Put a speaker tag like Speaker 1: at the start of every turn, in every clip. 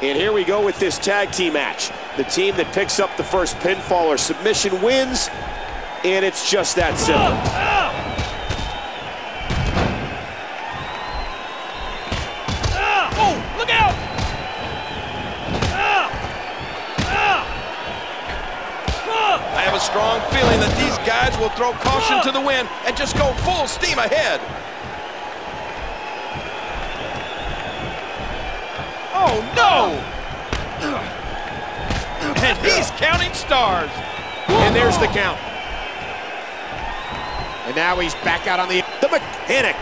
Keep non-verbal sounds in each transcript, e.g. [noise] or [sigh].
Speaker 1: And here we go with this tag team match. The team that picks up the first pinfall or submission wins, and it's just that simple.
Speaker 2: Oh, look out!
Speaker 3: I have a strong feeling that these guys will throw caution to the wind and just go full steam ahead. Oh, no! And he's counting stars.
Speaker 1: And there's the count. And now he's back out on the, the mechanic.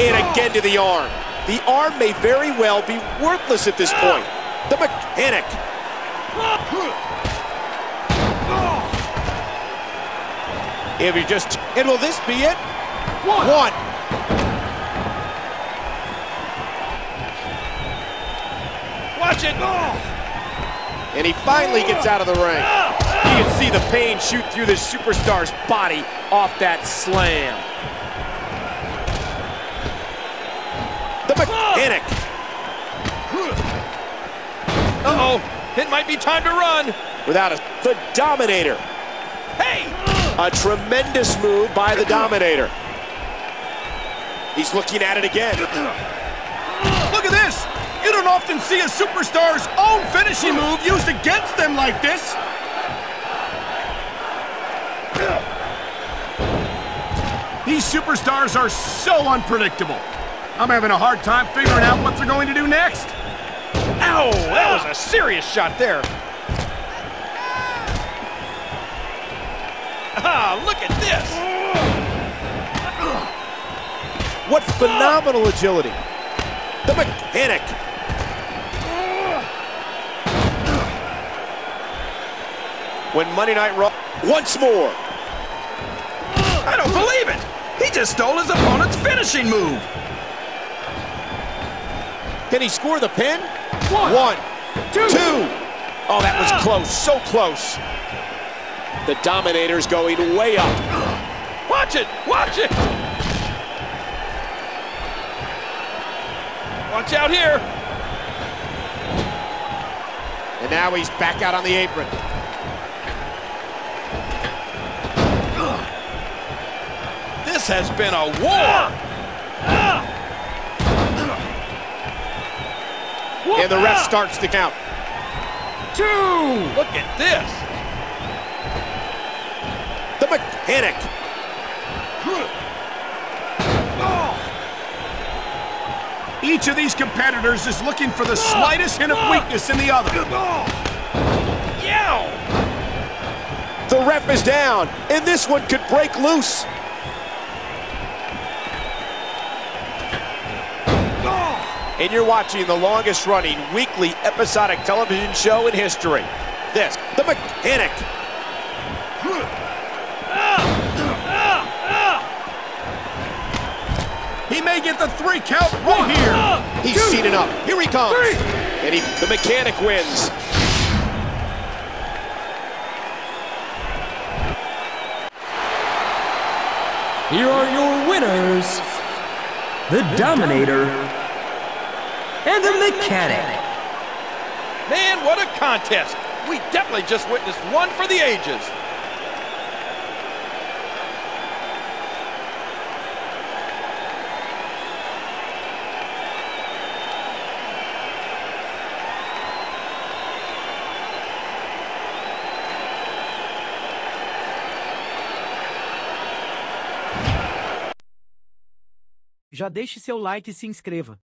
Speaker 1: And again to the arm. The arm may very well be worthless at this point. The mechanic. If you just, and will this be it? One. One.
Speaker 3: Watch it.
Speaker 1: And he finally gets out of the ring. You can see the pain shoot through this superstar's body off that slam. The mechanic.
Speaker 3: Uh-oh. It might be time to run.
Speaker 1: Without a, the Dominator.
Speaker 3: Hey!
Speaker 1: A tremendous move by the [clears throat] Dominator. He's looking at it again.
Speaker 2: Look at this! You don't often see a superstar's own finishing move used against them like this. These superstars are so unpredictable. I'm having a hard time figuring out what they're going to do next.
Speaker 3: Ow! That was a serious shot there. Ah, look at this.
Speaker 1: What phenomenal agility. The mechanic. When Monday Night Raw, once more.
Speaker 3: I don't believe it. He just stole his opponent's finishing move.
Speaker 1: Can he score the pin?
Speaker 2: One.
Speaker 1: One.
Speaker 2: Two.
Speaker 1: Two. Oh, that was close, so close. The Dominator's going way up.
Speaker 3: Watch it! Watch it! Watch out here!
Speaker 1: And now he's back out on the apron.
Speaker 3: This has been a war!
Speaker 1: And the ref starts to count.
Speaker 2: Two.
Speaker 3: Look at this!
Speaker 1: The mechanic.
Speaker 2: Each of these competitors is looking for the slightest hint of weakness in the other.
Speaker 1: The ref is down, and this one could break loose. And you're watching the longest running weekly episodic television show in history. This, the mechanic.
Speaker 2: He may get the three count right here.
Speaker 1: He's seen enough. Here he comes.
Speaker 2: Three.
Speaker 1: And he, the mechanic wins.
Speaker 4: Here are your winners the Dominator and the Mechanic.
Speaker 3: Man, what a contest! We definitely just witnessed one for the ages.
Speaker 5: Já deixe seu like e se inscreva.